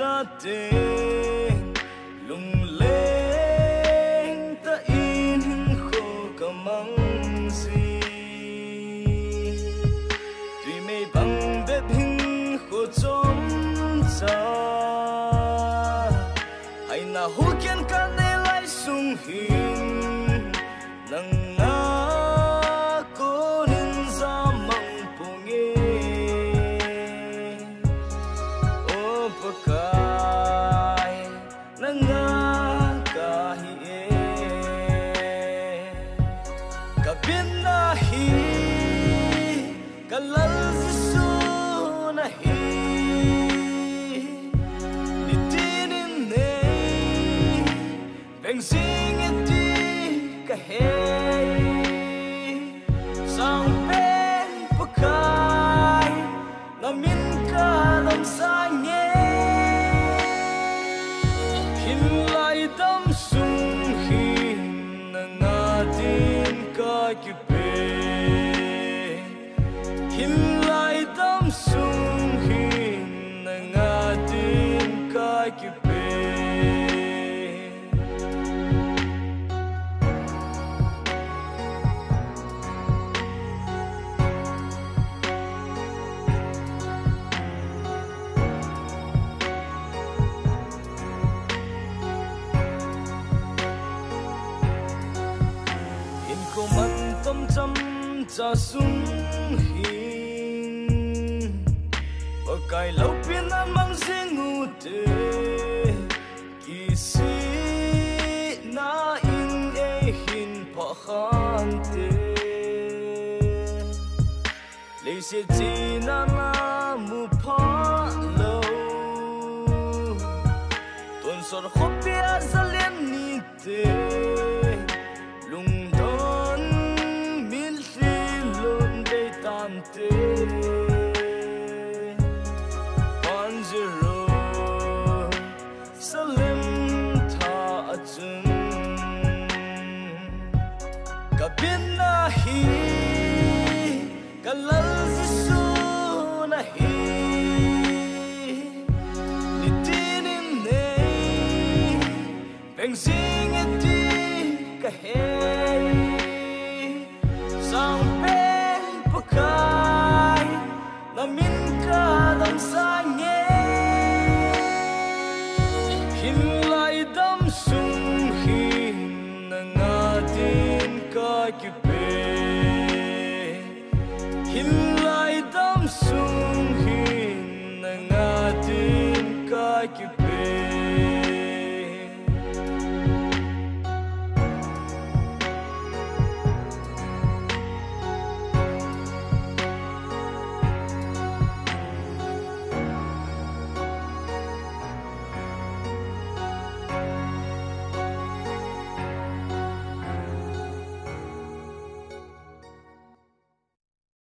ra tình, lung lên ta in khô cả măng gì tuy mây bằng bếp hình khô trống xa. Hay na hú kiên ca nê lại sung hình hi ka bin na hi ka lal su na hi ni tin in ne beng sing it di ka hey sang pen pakai na min ka lam sang ye hin nang cha sung hin và cài lâu biến an mang riêng 漫天，那些吉那那木帕楼，的。ka bin nahi ka lal su nahi ni tin in ne bang sing it di ka hey sang pen pakai na min ka dam sai. Like you